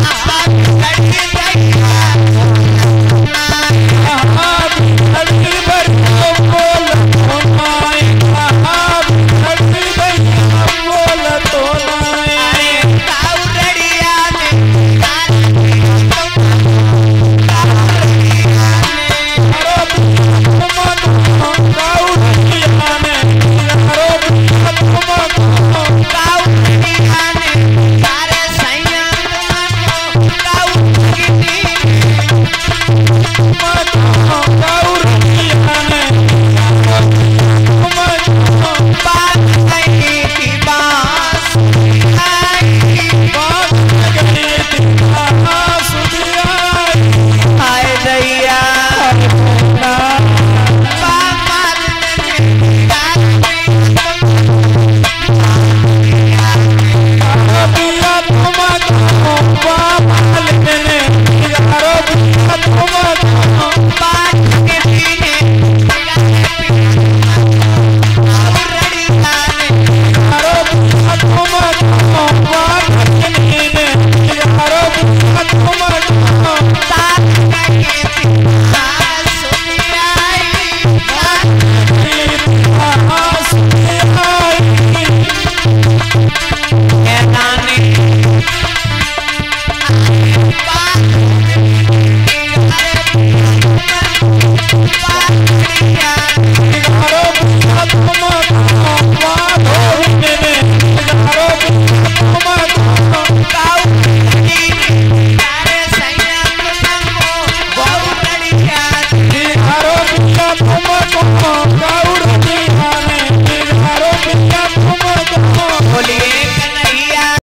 बात करके ba.